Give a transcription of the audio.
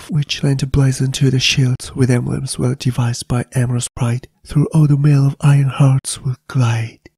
staff which lent a blazon to the shields with emblems well devised by amorous pride, through all the mail of iron hearts will glide.